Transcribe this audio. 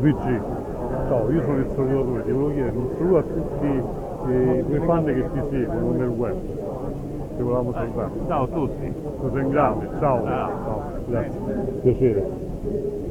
VG. Ciao, io sono il salutatore, ti volevo chiedere un saluto a tutti i tuoi fan che ti seguono nel web. Ti volevamo salutare. Ciao a tutti. Tu in grande, ciao. Ciao. Ciao, grazie. Piacere.